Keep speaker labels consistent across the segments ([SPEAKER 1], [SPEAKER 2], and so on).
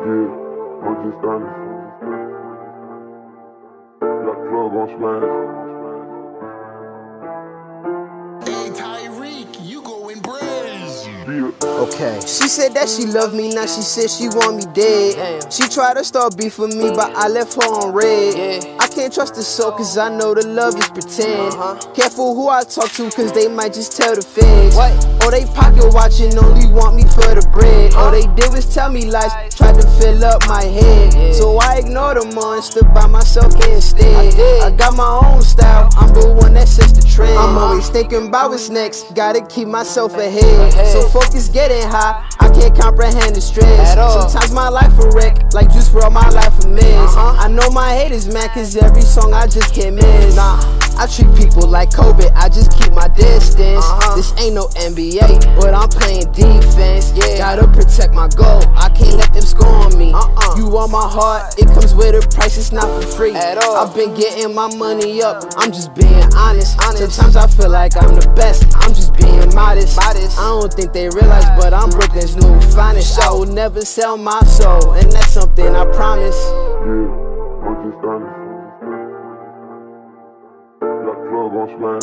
[SPEAKER 1] Yeah, I'm just honest. Got plug on smash.
[SPEAKER 2] Okay. She said that she love me, now she said she want me dead.
[SPEAKER 3] Damn.
[SPEAKER 2] She tried to start beef with me, but I left her on red.
[SPEAKER 3] Yeah.
[SPEAKER 2] I can't trust the soul, cause I know the love is pretend.
[SPEAKER 3] Uh-huh.
[SPEAKER 2] Careful who I talk to, cause they might just tell the feds.
[SPEAKER 3] What?
[SPEAKER 2] Or they pocket watching, only want me for the bread. All they did was tell me lies, tried to fill up my head.
[SPEAKER 3] Yeah.
[SPEAKER 2] So I ignored them all and stood by myself instead.
[SPEAKER 3] I.
[SPEAKER 2] I got my own style, I'm the one always thinking about what's next, gotta keep myself ahead. So focus getting high, I can't comprehend the stress. Sometimes my life a wreck, like juice for all my life a mess.
[SPEAKER 3] Uh-huh.
[SPEAKER 2] I know my haters mad, cause every song I just can't miss. Nah. I treat people like COVID, I just keep my distance.
[SPEAKER 3] Uh-huh.
[SPEAKER 2] This ain't no NBA, but I'm playing defense.
[SPEAKER 3] Yeah.
[SPEAKER 2] Gotta protect my goal, I can't let them score on me.
[SPEAKER 3] Uh-uh.
[SPEAKER 2] You want my heart, with a price, it's not for free.
[SPEAKER 3] At all.
[SPEAKER 2] I've been getting my money up, I'm just being honest.
[SPEAKER 3] Honest.
[SPEAKER 2] Sometimes I feel like I'm the best, I'm just being modest.
[SPEAKER 3] Modest.
[SPEAKER 2] I don't think they realize, but I'm Brooklyn's new finest. I will never sell my soul, and that's something I promise.
[SPEAKER 1] Yeah, I'm just honest. Got plug on smash.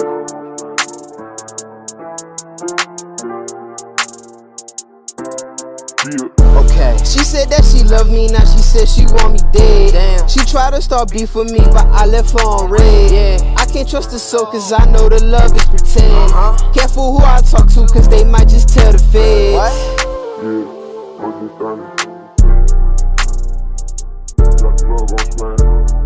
[SPEAKER 1] Yeah.
[SPEAKER 2] Okay. She said that she love me, now she said she want me dead.
[SPEAKER 3] Damn.
[SPEAKER 2] She tried to start beef with me, but I left her on red.
[SPEAKER 3] Yeah.
[SPEAKER 2] I can't trust the soul, cause I know the love is pretend.
[SPEAKER 3] Uh-huh.
[SPEAKER 2] Careful who I talk to, cause they might just tell the feds.
[SPEAKER 3] What?
[SPEAKER 1] Yeah, I'm just. Got plug on smash.